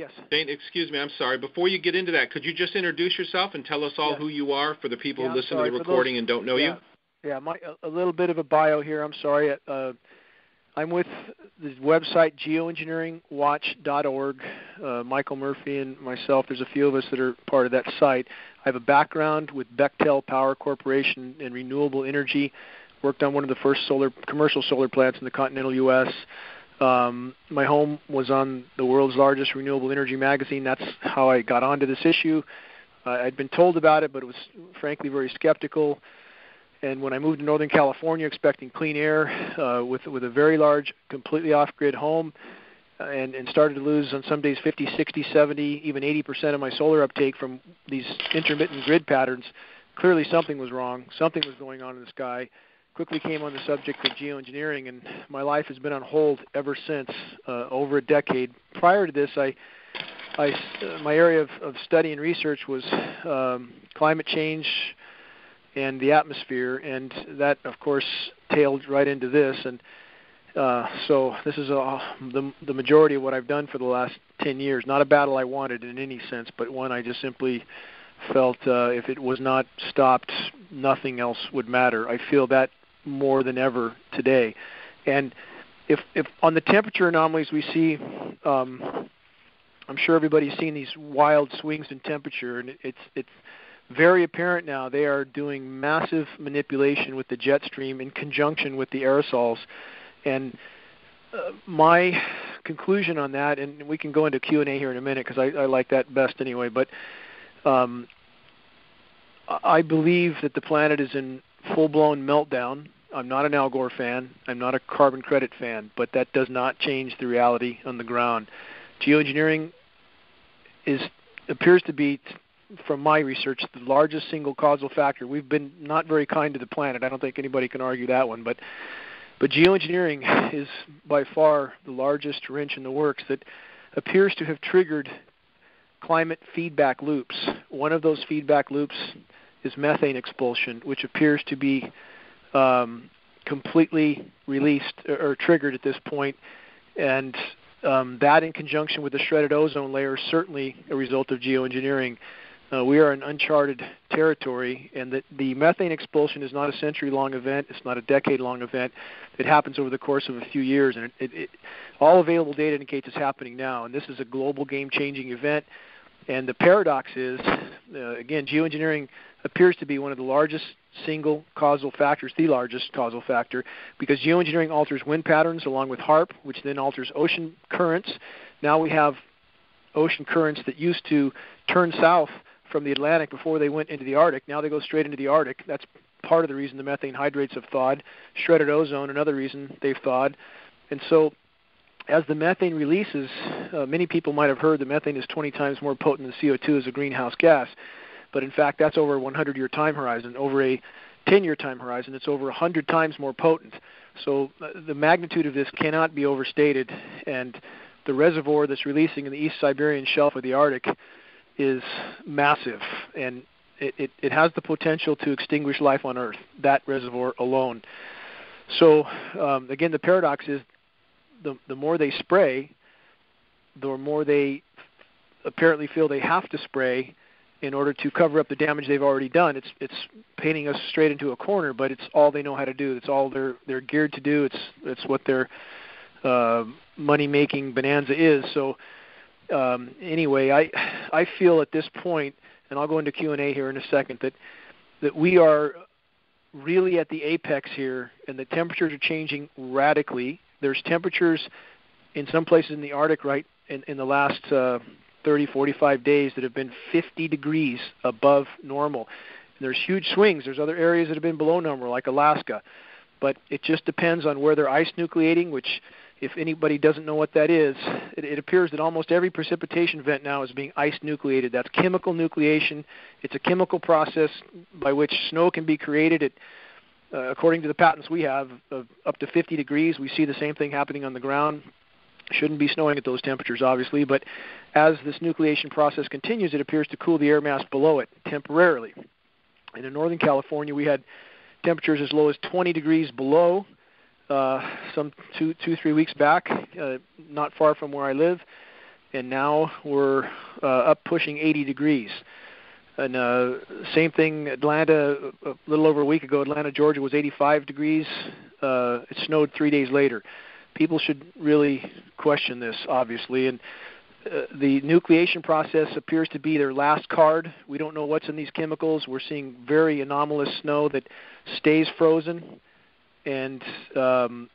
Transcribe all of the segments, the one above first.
Yes. Dane, excuse me, I'm sorry. Before you get into that, could you just introduce yourself and tell us all Yes. who you are for the people Yeah, who listen sorry. to the For those- recording and don't know yeah. you? Yeah, my a, a little bit of a bio here. I'm sorry. Uh, I'm with the website geoengineeringwatch.org. Uh, Michael Murphy and myself. There's a few of us that are part of that site. I have a background with Bechtel Power Corporation in renewable energy. Worked on one of the first solar commercial solar plants in the continental U.S. Um, my home was on the world's largest renewable energy magazine. That's how I got onto this issue. Uh, I'd been told about it, but it was frankly very skeptical. And when I moved to Northern California, expecting clean air, uh, with with a very large, completely off-grid home, uh, and and started to lose on some days 50, 60, 70, even 80 percent of my solar uptake from these intermittent grid patterns. Clearly, something was wrong. Something was going on in the sky. Quickly came on the subject of geoengineering, and my life has been on hold ever since. Uh, over a decade. Prior to this, I I, uh, my area of, of study and research was um, climate change and the atmosphere, and that, of course, tailed right into this. And uh, so this is uh, the, the majority of what I've done for the last 10 years. Not a battle I wanted in any sense, but one I just simply felt uh, if it was not stopped, nothing else would matter. I feel that more than ever today. And if, if on the temperature anomalies we see, um, I'm sure everybody's seen these wild swings in temperature, and it's it's very apparent now they are doing massive manipulation with the jet stream in conjunction with the aerosols. And uh, my conclusion on that, and we can go into Q and A here in a minute because I, I like that best anyway. But um, I believe that the planet is in full-blown meltdown. I'm not an Al Gore fan. I'm not a carbon credit fan, but that does not change the reality on the ground. Geoengineering is appears to be, from my research, the largest single causal factor. We've been not very kind to the planet. I don't think anybody can argue that one, but but geoengineering is by far the largest wrench in the works that appears to have triggered climate feedback loops. One of those feedback loops is methane expulsion, which appears to be um, completely released or, triggered at this point, and um, that in conjunction with the shredded ozone layer is certainly a result of geoengineering. Uh, we are in uncharted territory, and that the methane expulsion is not a century-long event. It's not a decade-long event. It happens over the course of a few years, and it, it, it, all available data indicates it's happening now. And this is a global game-changing event. And the paradox is, uh, again, geoengineering appears to be one of the largest single causal factors, the largest causal factor, because geoengineering alters wind patterns along with HAARP, which then alters ocean currents. Now we have ocean currents that used to turn south from the Atlantic before they went into the Arctic. Now they go straight into the Arctic. That's part of the reason the methane hydrates have thawed. Shredded ozone, another reason they've thawed. And so as the methane releases, uh, many people might have heard that methane is 20 times more potent than CO2 as a greenhouse gas. But in fact, that's over a 100 year time horizon. Over a 10 year time horizon, it's over 100 times more potent. So uh, the magnitude of this cannot be overstated. And the reservoir that's releasing in the East Siberian shelf of the Arctic is massive. And it, it, it has the potential to extinguish life on Earth, that reservoir alone. So, um, again, the paradox is the, the more they spray, the more they apparently feel they have to spray in order to cover up the damage they've already done. It's it's painting us straight into a corner, but it's all they know how to do. It's all they're they're geared to do. It's it's what their uh, money making bonanza is. So um, anyway, I I feel at this point, and I'll go into Q and A here in a second, that that we are really at the apex here, and the temperatures are changing radically. There's temperatures in some places in the Arctic right in, in the last uh, 30, 45 days that have been 50 degrees above normal. And there's huge swings. There's other areas that have been below normal, like Alaska. But it just depends on where they're ice nucleating, which, if anybody doesn't know what that is, it, it appears that almost every precipitation event now is being ice nucleated. That's chemical nucleation. It's a chemical process by which snow can be created at uh, according to the patents we have, of up to 50 degrees. We see the same thing happening on the ground. Shouldn't be snowing at those temperatures, obviously, but as this nucleation process continues, it appears to cool the air mass below it temporarily. And in Northern California, we had temperatures as low as 20 degrees below uh, some two, two, three weeks back, uh, not far from where I live. and now we're uh, up pushing 80 degrees. And uh, same thing, Atlanta, a little over a week ago, Atlanta, Georgia was 85 degrees. Uh, it snowed three days later. People should really question this, obviously. And uh, the nucleation process appears to be their last card. We don't know what's in these chemicals. We're seeing very anomalous snow that stays frozen, and um,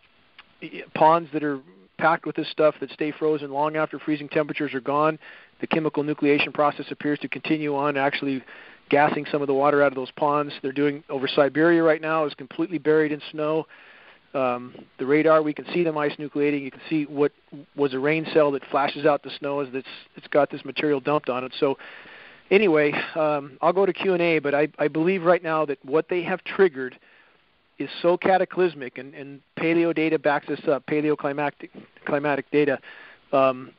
ponds that are packed with this stuff that stay frozen long after freezing temperatures are gone. The chemical nucleation process appears to continue on, actually gassing some of the water out of those ponds. They're doing over Siberia right now is completely buried in snow. Um, the radar, we can see them ice nucleating. You can see what was a rain cell that flashes out the snow as it's it's got this material dumped on it. So anyway, um, I'll go to Q and A, but I, I believe right now that what they have triggered is so cataclysmic, and, and paleo data backs this up, paleoclimatic climatic data, um,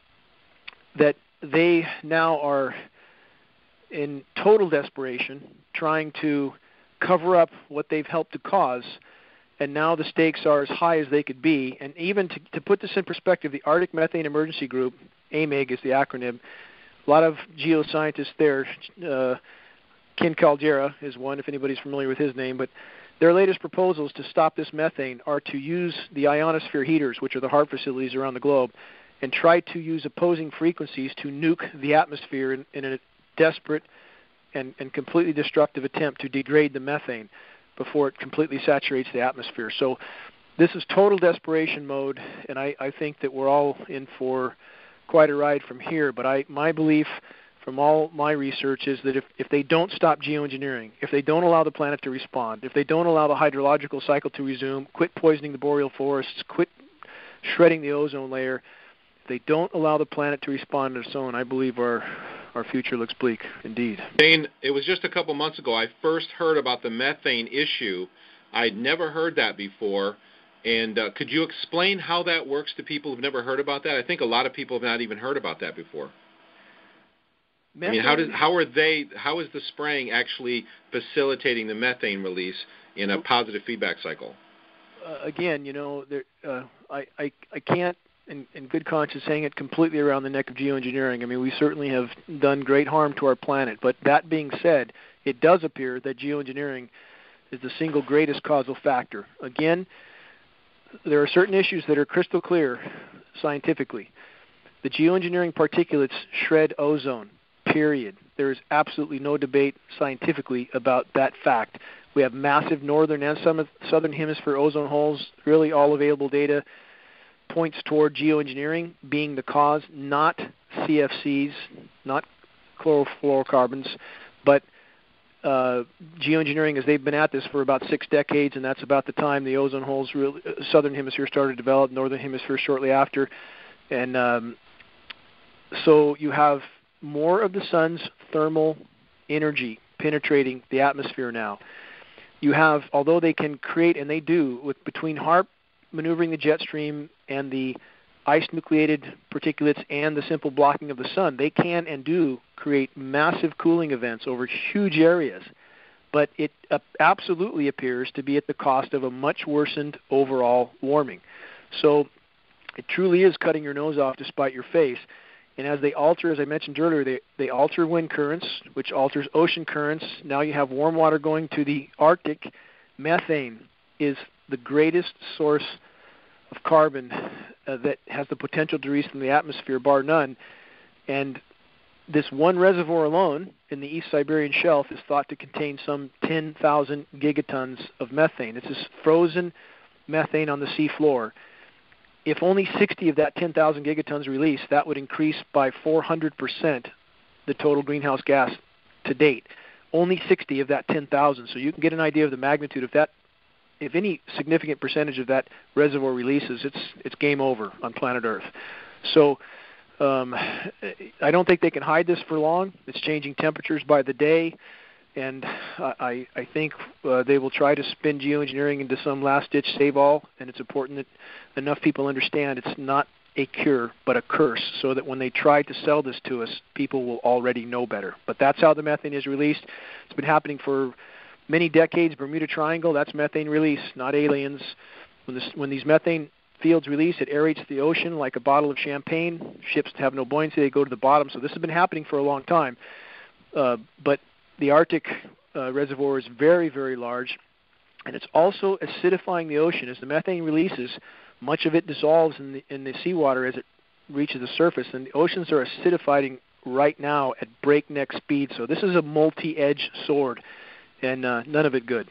that they now are in total desperation trying to cover up what they've helped to cause. And now the stakes are as high as they could be. And even to, to put this in perspective, the Arctic Methane Emergency Group, AMEG is the acronym, a lot of geoscientists there. Uh, Ken Caldeira is one, if anybody's familiar with his name. But their latest proposals to stop this methane are to use the ionosphere heaters, which are the HAARP facilities around the globe, and try to use opposing frequencies to nuke the atmosphere in, in a desperate and, and completely destructive attempt to degrade the methane before it completely saturates the atmosphere. So this is total desperation mode, and I, I think that we're all in for quite a ride from here. But I, my belief from all my research is that if, if they don't stop geoengineering, if they don't allow the planet to respond, if they don't allow the hydrological cycle to resume, quit poisoning the boreal forests, quit shredding the ozone layer, if they don't allow the planet to respond on its own, I believe our our future looks bleak indeed. Dane, it was just a couple months ago I first heard about the methane issue. I'd never heard that before. And uh, could you explain how that works to people who've never heard about that? I think a lot of people have not even heard about that before. Methane, I mean, how does how are they? How is the spraying actually facilitating the methane release in a positive feedback cycle? Uh, again, you know, there, uh, I, I I can't in, in good conscience hang it completely around the neck of geoengineering. I mean, we certainly have done great harm to our planet. But that being said, it does appear that geoengineering is the single greatest causal factor. Again, there are certain issues that are crystal clear scientifically. The geoengineering particulates shred ozone period. There is absolutely no debate scientifically about that fact. We have massive northern and southern hemisphere ozone holes. Really, all available data points toward geoengineering being the cause, not CFCs, not chlorofluorocarbons, but uh, geoengineering as they've been at this for about six decades, and that's about the time the ozone holes, really, uh, southern hemisphere started to develop, northern hemisphere shortly after, and um, so you have more of the sun's thermal energy penetrating the atmosphere now. You have, although they can create, and they do, with between HAARP maneuvering the jet stream and the ice nucleated particulates and the simple blocking of the sun, they can and do create massive cooling events over huge areas. But it uh, absolutely appears to be at the cost of a much worsened overall warming. So it truly is cutting your nose off to spite your face. And as they alter, as I mentioned earlier, they, they alter wind currents, which alters ocean currents. Now you have warm water going to the Arctic. Methane is the greatest source of carbon uh, that has the potential to release in the atmosphere, bar none. And this one reservoir alone in the East Siberian Shelf is thought to contain some 10,000 gigatons of methane. It's This is frozen methane on the seafloor. if only 60 of that 10,000 gigatons released, that would increase by 400% the total greenhouse gas to date. Only 60 of that 10,000. So you can get an idea of the magnitude. If that, if any significant percentage of that reservoir releases, it's it's game over on planet Earth. So um, I don't think they can hide this for long. It's changing temperatures by the day and I, I think uh, they will try to spin geoengineering into some last-ditch save-all, and it's important that enough people understand it's not a cure but a curse, so that when they try to sell this to us, people will already know better. But that's how the methane is released. It's been happening for many decades. Bermuda Triangle, that's methane release, not aliens. When, this, when these methane fields release, it aerates the ocean like a bottle of champagne. Ships have no buoyancy; they go to the bottom. So this has been happening for a long time. Uh, but the Arctic uh, reservoir is very, very large, and it's also acidifying the ocean. As the methane releases, much of it dissolves in the, in the seawater as it reaches the surface, and the oceans are acidifying right now at breakneck speed. So this is a multi-edged sword, and uh, none of it good.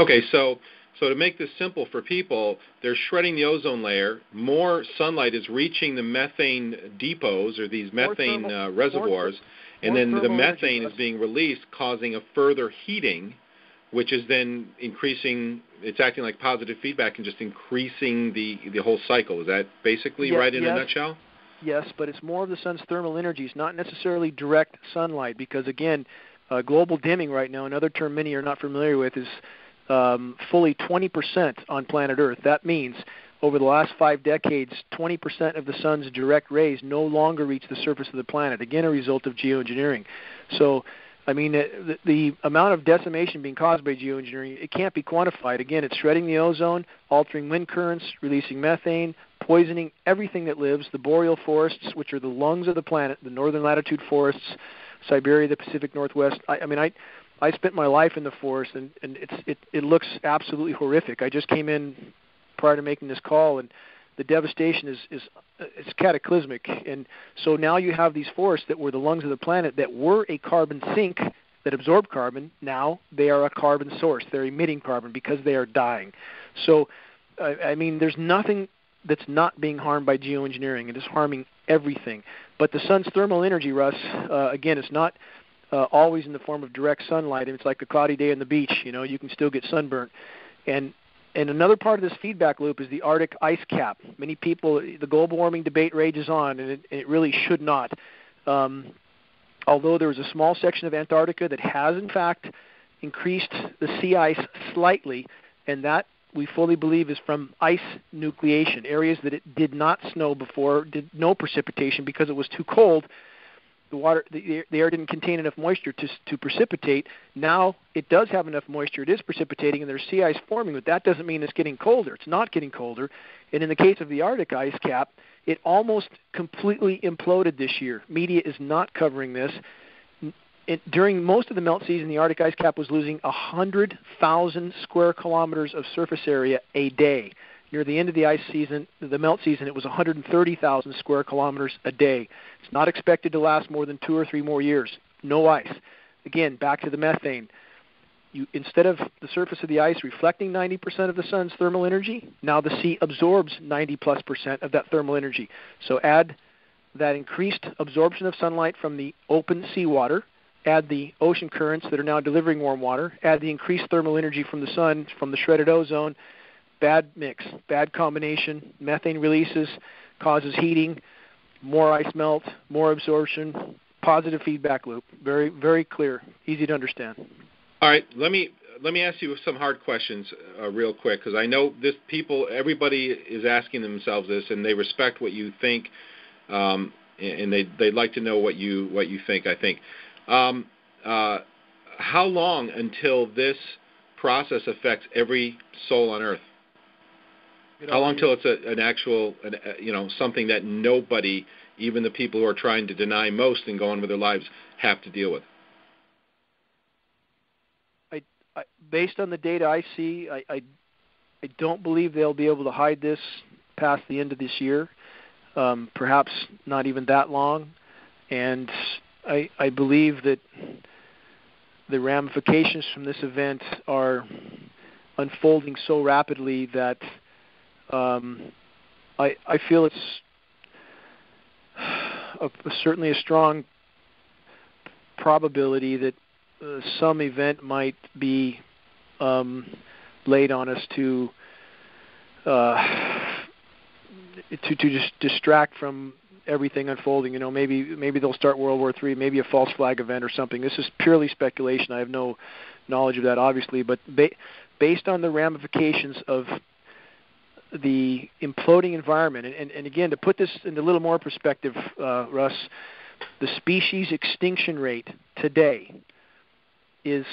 Okay, so so to make this simple for people, they're shredding the ozone layer. More sunlight is reaching the methane depots or these methane thermal, uh, reservoirs, more, and more then the methane is being released, causing a further heating, which is then increasing. It's acting like positive feedback and just increasing the the whole cycle. Is that basically yes, right in yes. a nutshell? Yes, but it's more of the sun's thermal energies, not necessarily direct sunlight, because again, uh, global dimming right now, another term many are not familiar with, is um, fully 20% on planet Earth. That means over the last five decades, 20% of the sun's direct rays no longer reach the surface of the planet, again, a result of geoengineering. So, I mean, the, the amount of decimation being caused by geoengineering, it can't be quantified. Again, it's shredding the ozone, altering wind currents, releasing methane, poisoning everything that lives, the boreal forests, which are the lungs of the planet, the northern latitude forests, Siberia, the Pacific Northwest. I, I mean, I I spent my life in the forest, and and it's it it looks absolutely horrific. I just came in prior to making this call, and the devastation is is uh, it's cataclysmic. And so now you have these forests that were the lungs of the planet that were a carbon sink that absorbed carbon. Now they are a carbon source. They're emitting carbon because they are dying. So, I, I mean, there's nothing that's not being harmed by geoengineering. It is harming everything. But the sun's thermal energy, Russ, uh, again, it's not uh, always in the form of direct sunlight. It's like a cloudy day on the beach. You know, you can still get sunburnt. And and another part of this feedback loop is the Arctic ice cap. Many people, the global warming debate rages on, and it, it really should not. Um, although there is a small section of Antarctica that has, in fact, increased the sea ice slightly, and that we fully believe is from ice nucleation, areas that it did not snow before, did no precipitation because it was too cold. The water, the, the air didn't contain enough moisture to to precipitate. Now it does have enough moisture. It is precipitating, and there's sea ice forming. But that doesn't mean it's getting colder. It's not getting colder. And in the case of the Arctic ice cap, it almost completely imploded this year. Media is not covering this it, during most of the melt season, the Arctic ice cap was losing 100,000 square kilometers of surface area a day. Near the end of the ice season, the melt season, it was 130,000 square kilometers a day. It's not expected to last more than two or three more years. No ice. Again, back to the methane. You, instead of the surface of the ice reflecting 90% of the sun's thermal energy, now the sea absorbs 90 plus percent of that thermal energy. So add that increased absorption of sunlight from the open seawater add the ocean currents that are now delivering warm water, add the increased thermal energy from the sun, from the shredded ozone, bad mix, bad combination. Methane releases, causes heating, more ice melt, more absorption, positive feedback loop. Very, very clear, easy to understand. All right, let me let me ask you some hard questions uh, real quick because I know this people, everybody is asking themselves this, and they respect what you think, um, and they they'd like to know what you what you think. I think. Um, uh, how long until this process affects every soul on Earth? You know, how long till it's a, an actual, an, uh, you know, something that nobody, even the people who are trying to deny most and go on with their lives, have to deal with? I, I based on the data I see, I, I, I don't believe they'll be able to hide this past the end of this year. Um, perhaps not even that long. And I, I believe that the ramifications from this event are unfolding so rapidly that um, I, I feel it's a, certainly a strong probability that uh, some event might be um, laid on us to uh, to to just distract from everything unfolding. You know, maybe maybe they'll start World War Three, maybe a false flag event or something. This is purely speculation. I have no knowledge of that, obviously, but ba- based on the ramifications of the imploding environment, and, and, and again, to put this into a little more perspective, uh, Russ, the species extinction rate today is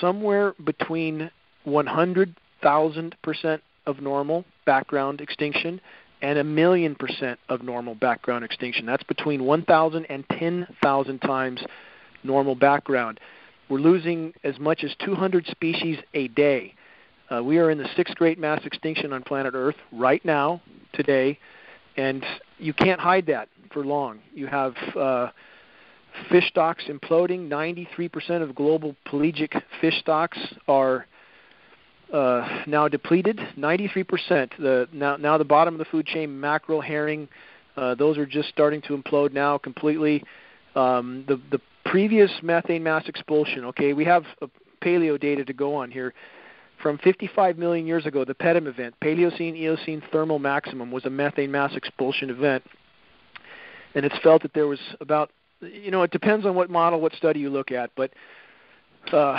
somewhere between 100,000% of normal background extinction and a million percent of normal background extinction. That's between 1,000 and 10,000 times normal background. We're losing as much as 200 species a day. Uh, we are in the sixth great mass extinction on planet Earth right now, today, and you can't hide that for long. You have uh, fish stocks imploding. 93% of global pelagic fish stocks are uh, now depleted. 93%. The now now the bottom of the food chain, mackerel, herring, uh, those are just starting to implode now completely. Um, the the previous methane mass expulsion. Okay, we have paleo data to go on here. From 55 million years ago, the PETM event, Paleocene Eocene thermal maximum, was a methane mass expulsion event, and it's felt that there was about, you know, it depends on what model, what study you look at, but uh,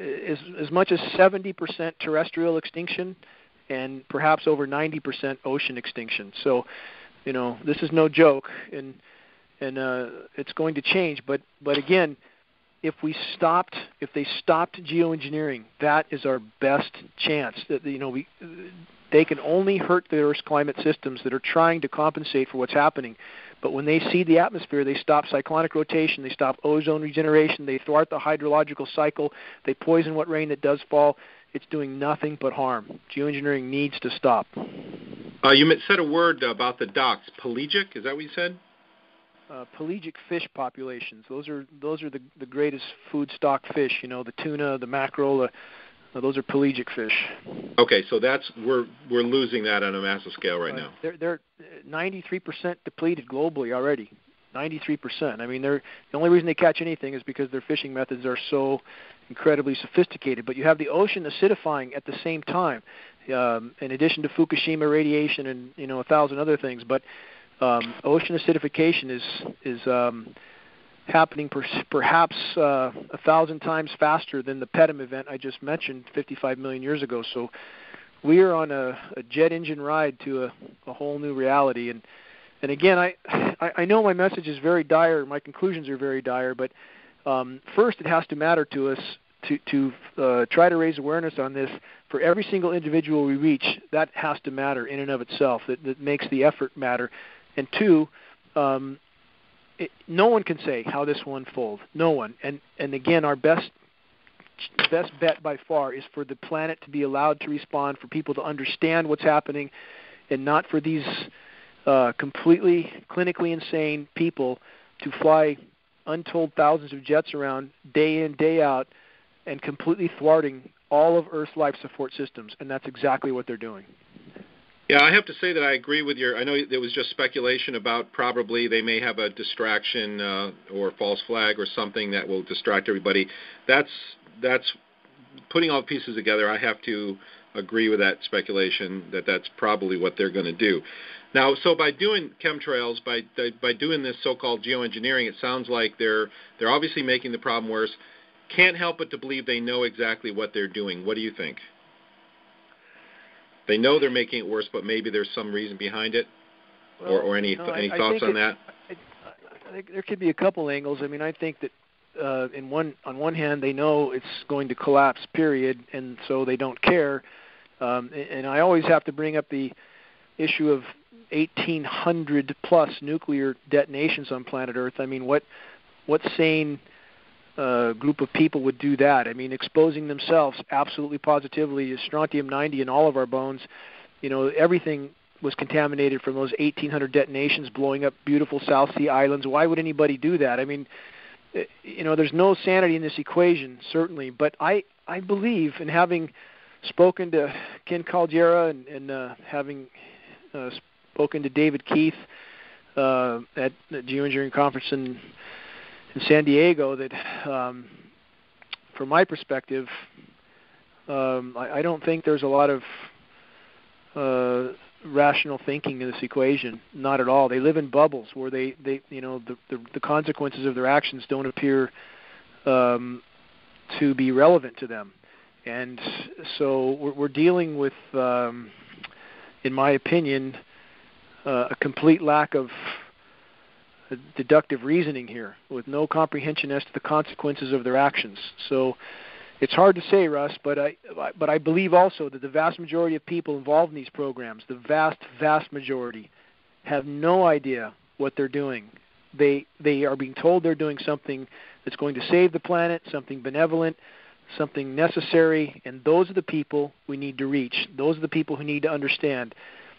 as as much as 70% terrestrial extinction, and perhaps over 90% ocean extinction. So, you know, this is no joke, and and uh, it's going to change. But but again, if we stopped, if they stopped geoengineering, that is our best chance. That you know we they can only hurt the Earth's climate systems that are trying to compensate for what's happening. But when they seed the atmosphere, they stop cyclonic rotation, they stop ozone regeneration, they thwart the hydrological cycle, they poison what rain that does fall. It's doing nothing but harm. Geoengineering needs to stop. Uh, you said a word about the docks. Pelagic, is that what you said? uh, pelagic fish populations. Those are those are the the greatest food stock fish. You know, the tuna, the mackerel. Uh, those are pelagic fish. Okay, so that's we're we're losing that on a massive scale right uh, now. They're they're 93% depleted globally already. 93%. I mean, they're the only reason they catch anything is because their fishing methods are so incredibly sophisticated. But you have the ocean acidifying at the same time, um, in addition to Fukushima radiation and you know a thousand other things. But um, ocean acidification is is um, happening per, perhaps uh, a thousand times faster than the PETM event I just mentioned 55 million years ago. So we are on a, a jet engine ride to a, a whole new reality. And and again, I, I I know my message is very dire. My conclusions are very dire, but um, first it has to matter to us to to uh, try to raise awareness on this for every single individual we reach. That has to matter in and of itself. That that makes the effort matter and two, um, it, no one can say how this will unfold. No one. And and again, our best best bet by far is for the planet to be allowed to respond, for people to understand what's happening, and not for these uh, completely clinically insane people to fly untold thousands of jets around day in day out and completely thwarting all of Earth's life support systems. And that's exactly what they're doing. Yeah, I have to say that I agree with your. I know there was just speculation about probably they may have a distraction uh, or false flag or something that will distract everybody. That's that's putting all the pieces together. I have to agree with that speculation that that's probably what they're going to do. Now, so by doing chemtrails, by by doing this so-called geoengineering, it sounds like they're they're obviously making the problem worse. Can't help but to believe they know exactly what they're doing. What do you think? They know they're making it worse, but maybe there's some reason behind it, well, or, or any no, any I, thoughts I on that? I, I think there could be a couple angles. I mean, I think that uh, in one on one hand they know it's going to collapse, period, and so they don't care. Um, and I always have to bring up the issue of 1,800 plus nuclear detonations on planet Earth. I mean, what what sane uh, group of people would do that. I mean, exposing themselves absolutely positively, to strontium 90 in all of our bones. You know, everything was contaminated from those 1,800 detonations blowing up beautiful South Sea islands. Why would anybody do that? I mean, eh, you know, there's no sanity in this equation, certainly. But I, I believe in having spoken to Ken Caldeira and, and uh, having uh, spoken to David Keith uh, at the Geoengineering Conference in in San Diego that, um, from my perspective, um, I, I don't think there's a lot of uh, rational thinking in this equation. Not at all. They live in bubbles where they, they you know, the, the, the consequences of their actions don't appear um, to be relevant to them. And so we're, we're dealing with, um, in my opinion, uh, a complete lack of deductive reasoning here with no comprehension as to the consequences of their actions. So, it's hard to say, Russ, but I but I believe also that the vast majority of people involved in these programs, the vast vast majority, have no idea what they're doing. They they are being told they're doing something that's going to save the planet, something benevolent, something necessary, and those are the people we need to reach. Those are the people who need to understand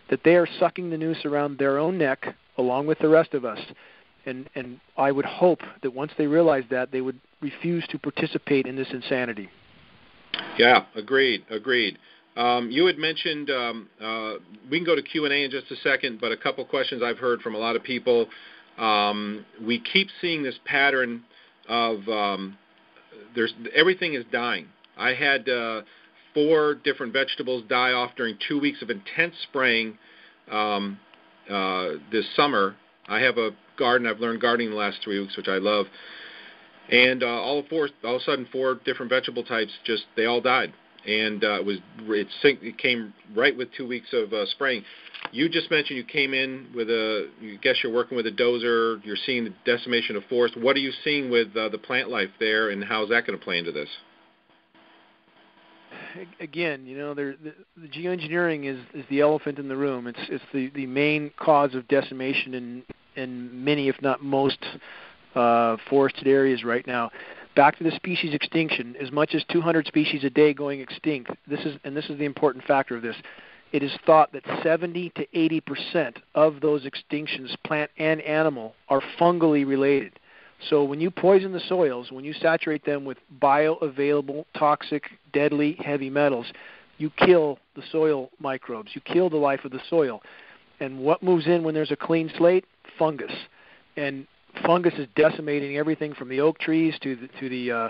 that they are sucking the noose around their own neck along with the rest of us. And and I would hope that once they realize that, they would refuse to participate in this insanity. Yeah, agreed, agreed. Um, you had mentioned um, uh, we can go to Q and A in just a second, but a couple questions I've heard from a lot of people. Um, we keep seeing this pattern of um, there's everything is dying. I had uh, four different vegetables die off during two weeks of intense spraying um, uh, this summer. I have a garden. I've learned gardening the last three weeks, which I love and uh, all four, all of a sudden, four different vegetable types just they all died, and uh, it was it, it came right with two weeks of uh, spraying. You just mentioned you came in with a, you guess you're working with a dozer. You're seeing the decimation of forest. What are you seeing with uh, the plant life there, and how is that going to play into this? Again, you know, the, the geoengineering is, is the elephant in the room. It's it's the, the main cause of decimation in in many, if not most, uh, forested areas right now. Back to the species extinction, as much as 200 species a day going extinct. This is, and this is the important factor of this. It is thought that 70 to 80 percent of those extinctions, plant and animal, are fungally related. So when you poison the soils, when you saturate them with bioavailable, toxic, deadly heavy metals, you kill the soil microbes. You kill the life of the soil. And what moves in when there's a clean slate? Fungus. And fungus is decimating everything from the oak trees to the, to the uh,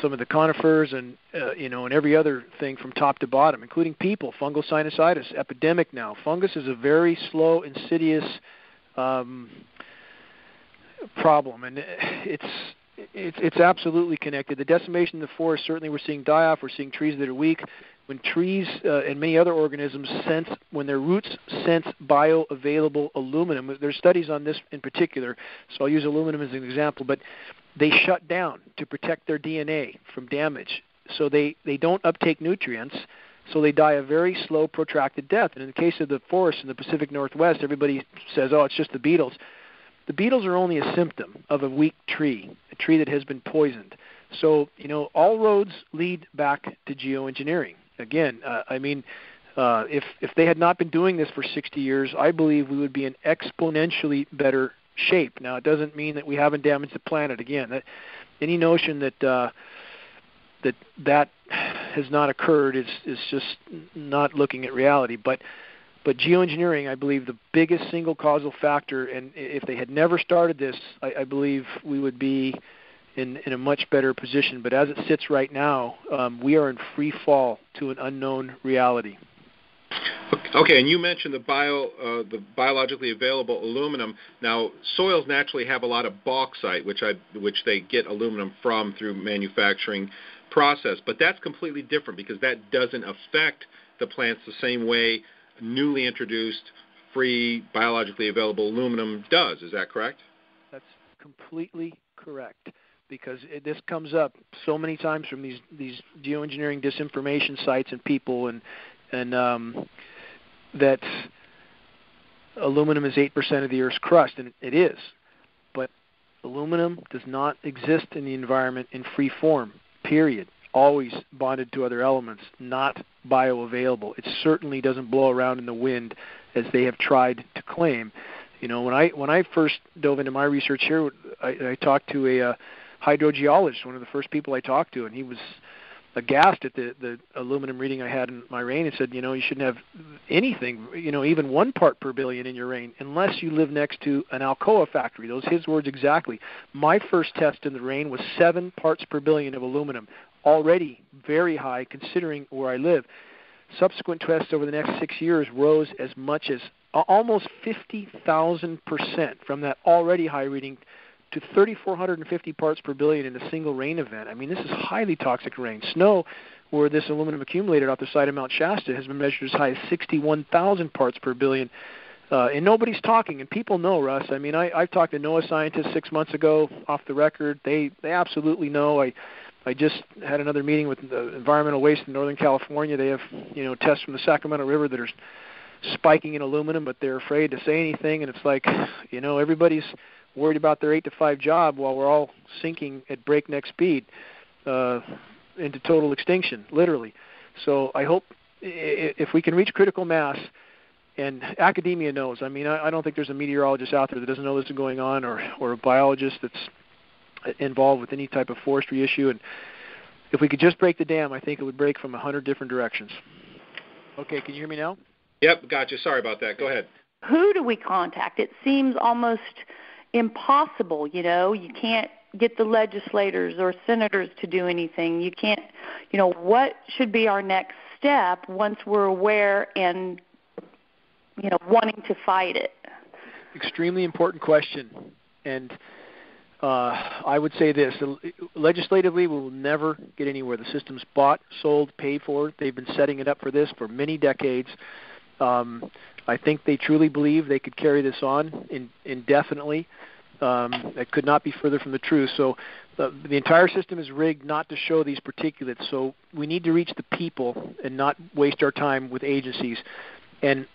some of the conifers and uh, you know and every other thing from top to bottom, including people. Fungal sinusitis epidemic now. Fungus is a very slow, insidious um, problem, and it's it's it's absolutely connected. The decimation of the forest certainly we're seeing die off. We're seeing trees that are weak when trees uh, and many other organisms sense when their roots sense bioavailable aluminum. There's studies on this in particular so i'll use aluminum as an example but they shut down to protect their dna from damage. So they they don't uptake nutrients so they die a very slow protracted death. And in the case of the forests in the pacific northwest everybody says oh it's just the beetles. The beetles are only a symptom of a weak tree a tree that has been poisoned. So you know all roads lead back to geoengineering again, uh, I mean, uh, if if they had not been doing this for 60 years, I believe we would be in exponentially better shape. Now, it doesn't mean that we haven't damaged the planet. Again, that any notion that uh, that that has not occurred is is just not looking at reality. But but geoengineering, I believe, the biggest single causal factor. And if they had never started this, I, I believe we would be in, in a much better position. But as it sits right now, um, we are in free fall to an unknown reality. Okay, and you mentioned the bio, uh, the biologically available aluminum. Now, soils naturally have a lot of bauxite, which I, which they get aluminum from through manufacturing process. But that's completely different because that doesn't affect the plants the same way newly introduced free biologically available aluminum does. Is that correct? That's completely correct because it, this comes up so many times from these these geoengineering disinformation sites and people and and um, that aluminum is eight percent of the Earth's crust, and it is, but aluminum does not exist in the environment in free form. Period. Always bonded to other elements, not bioavailable. It certainly doesn't blow around in the wind as they have tried to claim. You know, when I when I first dove into my research here, I, I talked to a uh, hydrogeologist, one of the first people I talked to, and he was aghast at the the aluminum reading I had in my rain and said, you know, you shouldn't have anything, you know, even one part per billion in your rain unless you live next to an Alcoa factory. Those his words exactly. My first test in the rain was seven parts per billion of aluminum, already very high considering where I live. Subsequent tests over the next six years rose as much as almost 50,000 percent from that already high reading to 3,450 parts per billion in a single rain event. I mean, this is highly toxic rain. Snow, where this aluminum accumulated off the side of Mount Shasta, has been measured as high as 61,000 parts per billion. Uh, and nobody's talking, and people know, Russ. I mean, I, I've talked to NOAA scientists six months ago off the record. They they absolutely know. I I just had another meeting with the environmental waste in Northern California. They have you know tests from the Sacramento River that are spiking in aluminum, but they're afraid to say anything. And it's like, you know, everybody's worried about their eight to five job while we're all sinking at breakneck speed uh, into total extinction, literally. So I hope if we can reach critical mass, and academia knows. I mean, I, I don't think there's a meteorologist out there that doesn't know this is going on, or or a biologist that's involved with any type of forestry issue. And if we could just break the dam, I think it would break from a hundred different directions. Okay, can you hear me now? Yep, gotcha. Sorry about that. Go ahead. Who do we contact? It seems almost impossible. You know, you can't get the legislators or senators to do anything. You can't, you know, what should be our next step once we're aware and, you know, wanting to fight it? Extremely important question. And uh, I would say this legislatively, we will never get anywhere. The system's bought, sold, paid for. They've been setting it up for this for many decades. Um, I think they truly believe they could carry this on in, indefinitely. Um, that could not be further from the truth. So the, the entire system is rigged not to show these particulates. So we need to reach the people and not waste our time with agencies. And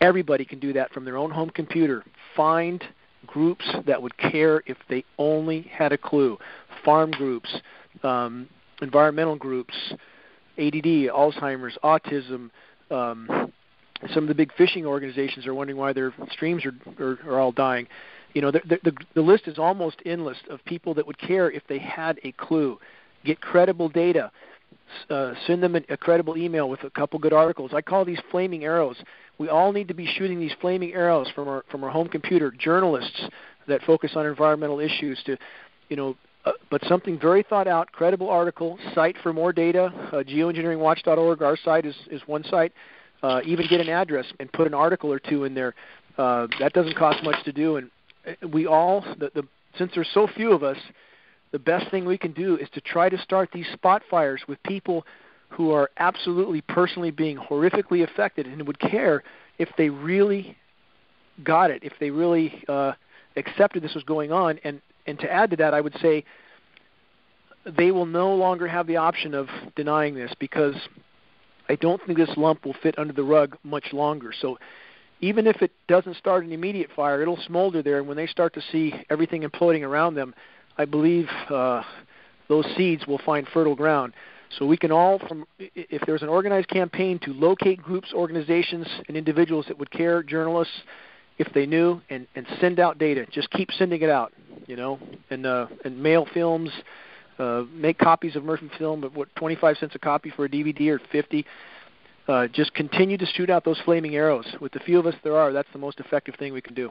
everybody can do that from their own home computer. Find groups that would care if they only had a clue. Farm groups, um, environmental groups, ADD, Alzheimer's, autism, um, some of the big fishing organizations are wondering why their streams are are, are all dying. You know, the, the, the list is almost endless of people that would care if they had a clue. Get credible data. Uh, send them a, credible email with a couple good articles. I call these flaming arrows. We all need to be shooting these flaming arrows from our from our home computer. Journalists that focus on environmental issues to, you know, uh, but something very thought out, credible article. Site for more data. Uh, geoengineeringwatch.org. Our site is is one site uh, even get an address and put an article or two in there. Uh, that doesn't cost much to do, and uh, we all, the, the, since there's so few of us, the best thing we can do is to try to start these spot fires with people who are absolutely personally being horrifically affected and would care if they really got it, if they really uh, accepted this was going on. And and to add to that, I would say they will no longer have the option of denying this because I don't think this lump will fit under the rug much longer. So even if it doesn't start an immediate fire, it'll smolder there. And when they start to see everything imploding around them, I believe uh, those seeds will find fertile ground. So we can all, from if there's an organized campaign to locate groups, organizations, and individuals that would care, journalists, if they knew, and, and send out data. Just keep sending it out, you know, and uh, and mail films, uh, make copies of Murphy film, but what 25 cents a copy for a DVD or 50. Uh, just continue to shoot out those flaming arrows. With the few of us there are, that's the most effective thing we can do.